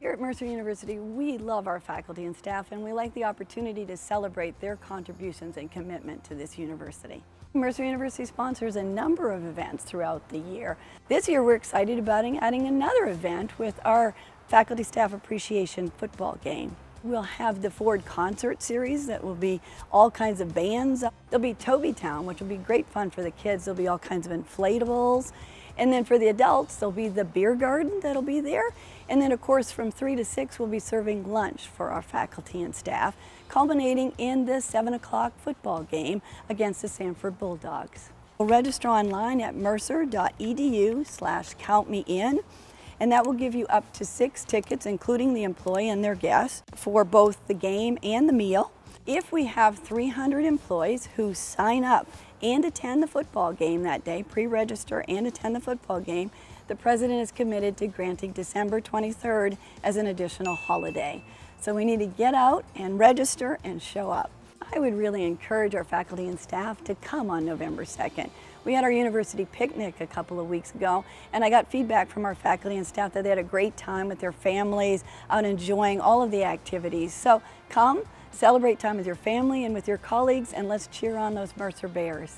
Here at Mercer University, we love our faculty and staff and we like the opportunity to celebrate their contributions and commitment to this university. Mercer University sponsors a number of events throughout the year. This year we're excited about adding another event with our Faculty Staff Appreciation football game. We'll have the Ford Concert Series that will be all kinds of bands. There'll be Toby Town, which will be great fun for the kids. There'll be all kinds of inflatables. And then for the adults, there'll be the beer garden that'll be there. And then of course from three to six, we'll be serving lunch for our faculty and staff, culminating in the seven o'clock football game against the Samford Bulldogs. We'll register online at mercer.edu slash countmein and that will give you up to six tickets, including the employee and their guests, for both the game and the meal. If we have 300 employees who sign up and attend the football game that day, pre-register and attend the football game, the President is committed to granting December 23rd as an additional holiday. So we need to get out and register and show up. I would really encourage our faculty and staff to come on November 2nd. We had our university picnic a couple of weeks ago and I got feedback from our faculty and staff that they had a great time with their families out enjoying all of the activities. So come, celebrate time with your family and with your colleagues and let's cheer on those Mercer Bears.